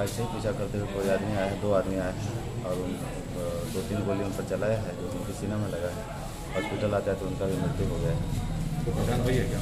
Bike से ही पीछा करते हुए कोई आदमी आया है दो आदमी आए हैं और उन दो तीन गोली उन पर चलाया है जो उनके सीने में लगा है। हॉस्पिटल आता है तो उनका भी मृत्यु हो गया है। तो पहचान हुई है क्या?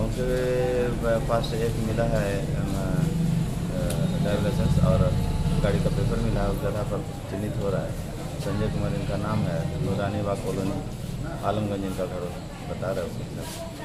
उनके पास एक मिला है ड्राइवर लाइसेंस और गाड़ी का पेपर मिला है उसके आधार पर चिन्हित हो रहा है। संजय कुमार इनका नाम है रानी बाग कॉलोनी आलमगंज इनका घर बता रहे हैं उसके हिसाब से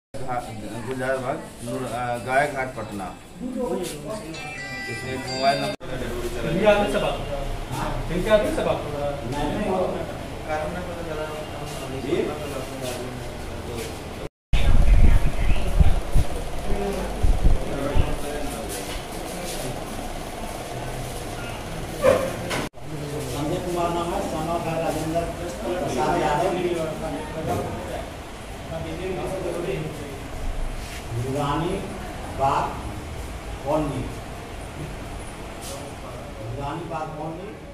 कर भाग का जन्म पैसा जमा गुलजार बाग नूर अ, गाय घाट पटना मोबाइल नंबर कुमार नाम है समा का राजेंद्र प्रसाद यादव दुरानी बाग पुरानी बात कौन कॉलोनी